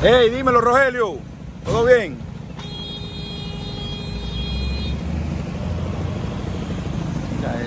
Hey, dímelo, Rogelio. ¿Todo bien? Mira eh,